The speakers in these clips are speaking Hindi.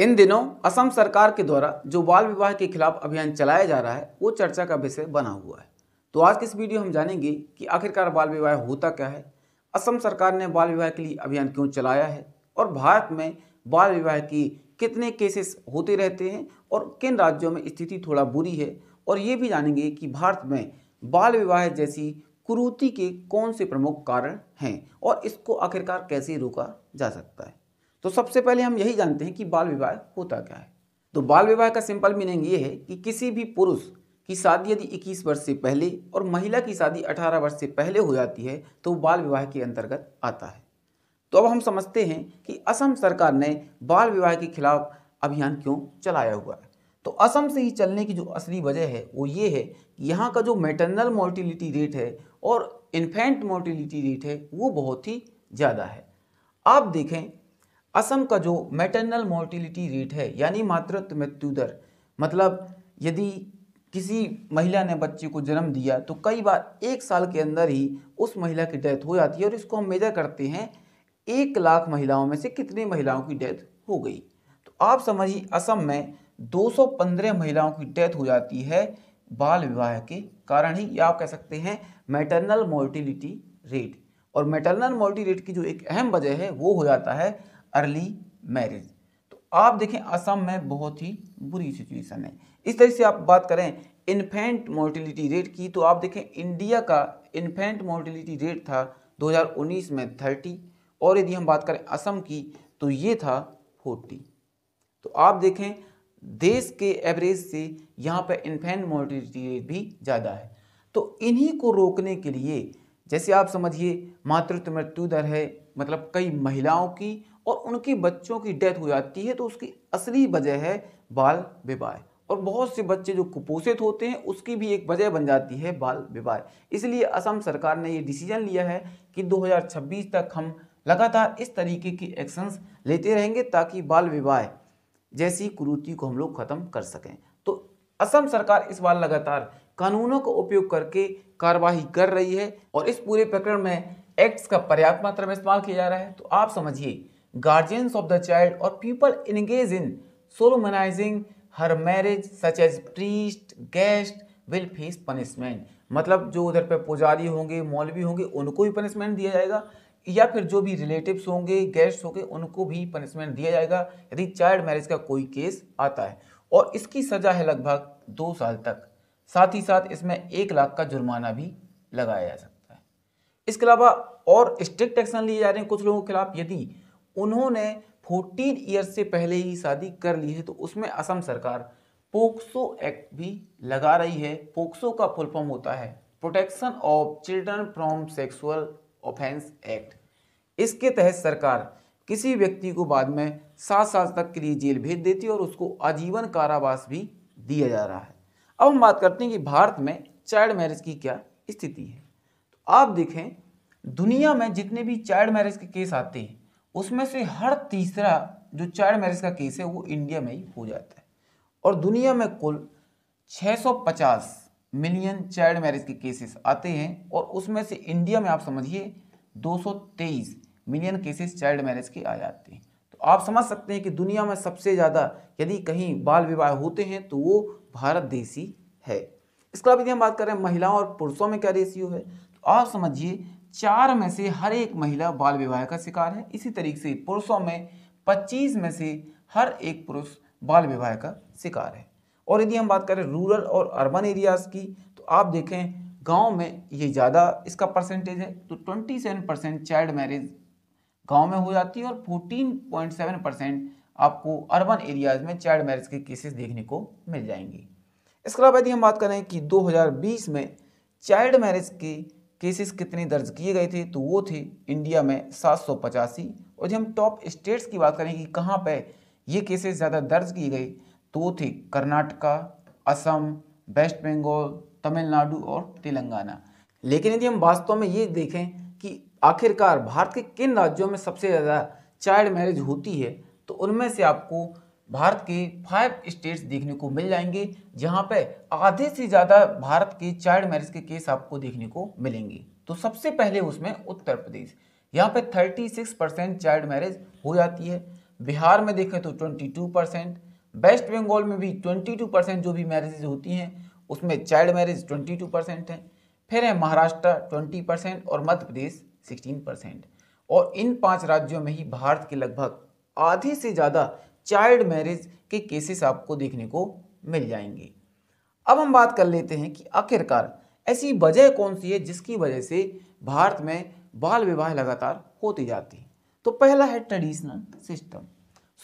इन दिनों असम सरकार के द्वारा जो बाल विवाह के खिलाफ अभियान चलाया जा रहा है, वो चर्चा का विषय बना हुआ है। तो आज की इस वीडियो हम जानेंगे कि आखिरकार बाल विवाह होता क्या है, असम सरकार ने बाल विवाह के लिए अभियान क्यों चलाया है, और भारत में बाल विवाह की कितने केसेस होते रहते हैं, और किन राज्यों में स्थिति थोड़ा बुरी है, और ये भी जानेंगे कि भारत में बाल विवाह जैसी कुरूति के कौन से प्रमुख कारण हैं, और इसको आखिरकार कैसे रोका जा सकता है। तो सबसे पहले हम यही जानते हैं कि बाल विवाह होता क्या है। तो बाल विवाह का सिंपल मीनिंग ये है कि किसी भी पुरुष की शादी यदि 21 वर्ष से पहले और महिला की शादी 18 वर्ष से पहले हो जाती है तो बाल विवाह के अंतर्गत आता है। तो अब हम समझते हैं कि असम सरकार ने बाल विवाह के खिलाफ अभियान क्यों चलाया हुआ है। तो असम से ही चलने की जो असली वजह है, वो ये है कि यहाँ का जो मेटरनल मोर्टिलिटी रेट है और इन्फेंट मोर्टिलिटी रेट है, वो बहुत ही ज़्यादा है। आप देखें असम का जो मेटरनल मोर्टिलिटी रेट है, यानी मातृत्व मृत्यु दर मतलब यदि किसी महिला ने बच्चे को जन्म दिया तो कई बार एक साल के अंदर ही उस महिला की डेथ हो जाती है और इसको हम मेजर करते हैं, एक लाख महिलाओं में से कितनी महिलाओं की डेथ हो गई। तो आप समझिए, असम में 215 महिलाओं की डेथ हो जाती है बाल विवाह के कारण ही, या आप कह सकते हैं मैटरनल मोर्टिलिटी रेट और मैटरनल मोर्टिलिटी रेट की जो एक अहम वजह है, वो हो जाता है अर्ली मैरिज तो आप देखें, असम में बहुत ही बुरी सिचुएशन है। इस तरह से आप बात करें इन्फेंट मोर्टिलिटी रेट की तो आप देखें इंडिया का इन्फेंट मोर्टिलिटी रेट था 2019 में 30 और यदि हम बात करें असम की तो ये था 40 तो आप देखें, देश के एवरेज से यहाँ पर इन्फेंट मोर्टिलिटी रेट भी ज़्यादा है। तो इन्हीं को रोकने के लिए जैसे आप समझिए, मातृत्व मृत्यु दर है मतलब कई महिलाओं की और उनके बच्चों की डेथ हो जाती है तो उसकी असली वजह है बाल विवाह। और बहुत से बच्चे जो कुपोषित होते हैं, उसकी भी एक वजह बन जाती है बाल विवाह। इसलिए असम सरकार ने ये डिसीज़न लिया है कि 2026 तक हम लगातार इस तरीके की एक्शंस लेते रहेंगे ताकि बाल विवाह जैसी कुरूति को हम लोग ख़त्म कर सकें। तो असम सरकार इस बार लगातार कानूनों का उपयोग करके कार्यवाही कर रही है और इस पूरे प्रकरण में एक्ट्स का पर्याप्त मात्रा में इस्तेमाल किया जा रहा है। तो आप समझिए गार्जियंस ऑफ़ द चाइल्ड और people engage in solemnising her marriage such as priest guest will face punishment मतलब जो उधर पे पुजारी होंगे, मौलवी होंगे, उनको भी पनिशमेंट दिया जाएगा। या फिर जो भी रिलेटिव्स होंगे गेस्ट होंगे, उनको भी पनिशमेंट दिया जाएगा, यदि चाइल्ड मैरिज का कोई केस आता है। और इसकी सज़ा है लगभग दो साल तक। साथ ही साथ इसमें एक लाख का जुर्माना भी लगाया जा सकता है। इसके अलावा और स्ट्रिक्ट एक्शन लिए जा रहे हैं कुछ लोगों के खिलाफ। यदि उन्होंने 14 ईयर से पहले ही शादी कर ली है तो उसमें असम सरकार पोक्सो एक्ट भी लगा रही है। पोक्सो का फुल फॉर्म होता है protection of children from sexual offence act. इसके तहत सरकार किसी व्यक्ति को बाद में सात साल तक के लिए जेल भेज देती है और उसको आजीवन कारावास भी दिया जा रहा है। अब हम बात करते हैं कि भारत में चाइल्ड मैरिज की क्या स्थिति है। तो आप देखें, दुनिया में जितने भी चाइल्ड मैरिज के केस आते हैं, उसमें से हर तीसरा जो चाइल्ड मैरिज का केस है, वो इंडिया में ही हो जाता है। और दुनिया में कुल 650 मिलियन चाइल्ड मैरिज के केसेस आते हैं और उसमें से इंडिया में आप समझिए 223 मिलियन केसेस चाइल्ड मैरिज के आ जाते हैं। तो आप समझ सकते हैं कि दुनिया में सबसे ज़्यादा यदि कहीं बाल विवाह होते हैं तो वो भारत देशी है। इसके अलावा यदि हम बात करें महिलाओं और पुरुषों में क्या रेशियो है तो आप समझिए, चार में से हर एक महिला बाल विवाह का शिकार है। इसी तरीके से पुरुषों में 25 में से हर एक पुरुष बाल विवाह का शिकार है। और यदि हम बात करें रूरल और अर्बन एरियाज़ की तो आप देखें, गाँव में ये ज़्यादा इसका परसेंटेज है तो 27 परसेंट चाइल्ड मैरिज गाँव में हो जाती है और 14.7 परसेंट आपको अर्बन एरियाज़ में चाइल्ड मैरिज के केसेस देखने को मिल जाएँगे। इसके अलावा यदि हम बात करें कि 2020 में चाइल्ड मैरिज के केसेस कितने दर्ज किए गए थे तो वो थे इंडिया में सात सौ पचासी। और जब हम टॉप स्टेट्स की बात करें कि कहाँ पर ये केसेस ज़्यादा दर्ज किए गए तो वो थे कर्नाटका, असम, वेस्ट बंगाल, तमिलनाडु और तेलंगाना। लेकिन यदि हम वास्तव में ये देखें कि आखिरकार भारत के किन राज्यों में सबसे ज़्यादा चाइल्ड मैरिज होती है तो उनमें से आपको भारत के फाइव स्टेट्स देखने को मिल जाएँगे, जहाँ पे आधे से ज़्यादा भारत के चाइल्ड मैरिज के केस आपको देखने को मिलेंगे। तो सबसे पहले उसमें उत्तर प्रदेश। यहाँ पे 36 परसेंट चाइल्ड मैरिज हो जाती है। बिहार में देखें तो 22 परसेंट वेस्ट बंगाल में भी 22 परसेंट जो भी मैरिजेज होती हैं, उसमें चाइल्ड मैरिज 22 परसेंट है। फिर है महाराष्ट्र 20 परसेंट और मध्य प्रदेश 16 परसेंट और इन पाँच राज्यों में ही भारत के लगभग आधे से ज़्यादा चाइल्ड मैरिज के केसेस आपको देखने को मिल जाएँगे। अब हम बात कर लेते हैं कि आखिरकार ऐसी वजह कौन सी है जिसकी वजह से भारत में बाल विवाह लगातार होती जाती है? तो पहला है ट्रेडिशनल सिस्टम।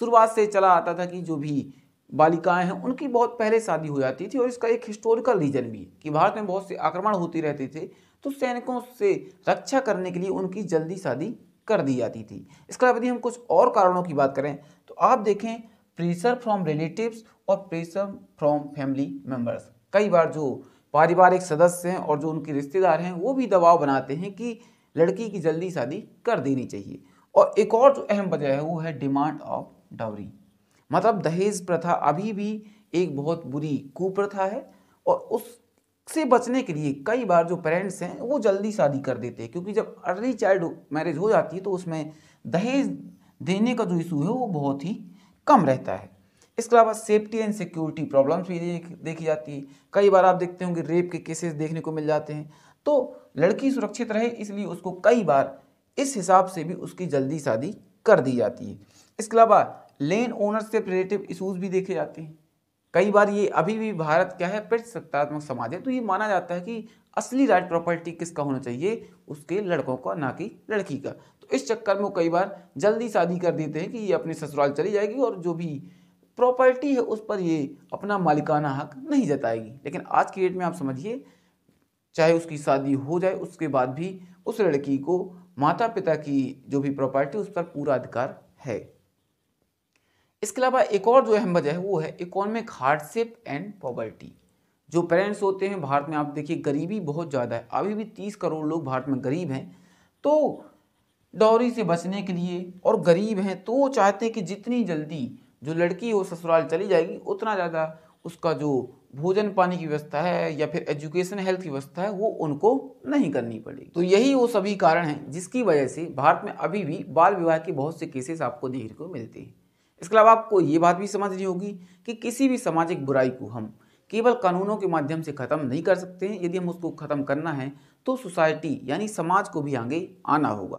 शुरुआत से चला आता था कि जो भी बालिकाएँ हैं, उनकी बहुत पहले शादी हो जाती थी और इसका एक हिस्टोरिकल रीजन भी है कि भारत में बहुत से आक्रमण होते रहते थे तो सैनिकों से रक्षा करने के लिए उनकी जल्दी शादी कर दी जाती थी। इसके अलावा यदि हम कुछ और कारणों की बात करें तो आप देखें प्रेशर फ्रॉम रिलेटिव्स और प्रेशर फ्रॉम फैमिली मेंबर्स कई बार जो पारिवारिक सदस्य हैं और जो उनके रिश्तेदार हैं, वो भी दबाव बनाते हैं कि लड़की की जल्दी शादी कर देनी चाहिए। और एक और जो अहम वजह है, वो है डिमांड ऑफ़ डाउरी मतलब दहेज प्रथा अभी भी एक बहुत बुरी कुप्रथा है और उससे बचने के लिए कई बार जो पेरेंट्स हैं, वो जल्दी शादी कर देते हैं, क्योंकि जब अर्ली चाइल्ड मैरिज हो जाती है तो उसमें दहेज देने का जो इशू है, वो बहुत ही कम रहता है। इसके अलावा सेफ्टी एंड सिक्योरिटी प्रॉब्लम्स भी देखी जाती है। कई बार आप देखते होंगे रेप के केसेस देखने को मिल जाते हैं। तो लड़की सुरक्षित रहे, इसलिए उसको कई बार इस हिसाब से भी उसकी जल्दी शादी कर दी जाती है। इसके अलावा लेन ओनरशिप रिलेटिव इशूज़ भी देखे जाते हैं। कई बार ये अभी भी भारत क्या है प्रतिसत्तात्मक समाज है तो ये माना जाता है कि असली राइट प्रॉपर्टी किसका होना चाहिए? उसके लड़कों का, ना कि लड़की का। तो इस चक्कर में वो कई बार जल्दी शादी कर देते हैं कि ये अपने ससुराल चली जाएगी और जो भी प्रॉपर्टी है, उस पर ये अपना मालिकाना हक नहीं जताएगी। लेकिन आज की डेट में आप समझिए, चाहे उसकी शादी हो जाए, उसके बाद भी उस लड़की को माता पिता की जो भी प्रॉपर्टी उस पर पूरा अधिकार है। इसके अलावा एक और जो अहम वजह है, वो है इकोनॉमिक हार्डशिप एंड पॉवर्टी जो पेरेंट्स होते हैं, भारत में आप देखिए, गरीबी बहुत ज़्यादा है। अभी भी तीस करोड़ लोग भारत में गरीब हैं। तो डॉरी से बचने के लिए और गरीब हैं तो वो चाहते हैं कि जितनी जल्दी जो लड़की हो, ससुराल चली जाएगी, उतना ज़्यादा उसका जो भोजन पानी की व्यवस्था है या फिर एजुकेशन हेल्थ की व्यवस्था है, वो उनको नहीं करनी पड़ेगी। तो यही वो सभी कारण हैं जिसकी वजह से भारत में अभी भी बाल विवाह के बहुत से केसेस आपको देखने को मिलते हैं। इसके अलावा आपको ये बात भी समझनी होगी कि किसी भी सामाजिक बुराई को हम केवल कानूनों के माध्यम से ख़त्म नहीं कर सकते हैं। यदि हम उसको ख़त्म करना है तो सोसाइटी यानी समाज को भी आगे आना होगा।